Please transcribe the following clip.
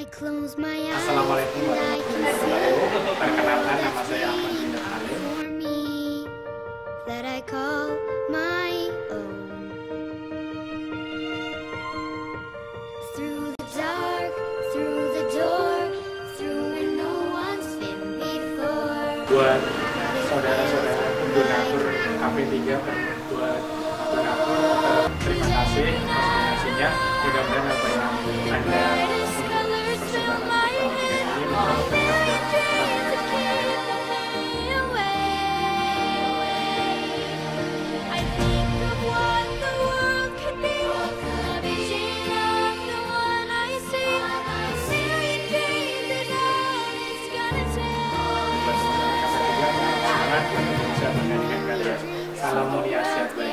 Assalamualaikum warahmatullahi wabarakatuh. Perkenalkan nama saya Ahmad everything Dinda Khalil. for me that I call my own. Through the dark, through the door, through where no one's been before. Buat saudara-saudara donatur KP3 buat donatur terima kasih atas donasinya. Mudah-mudahan apa yang 阿拉木压西。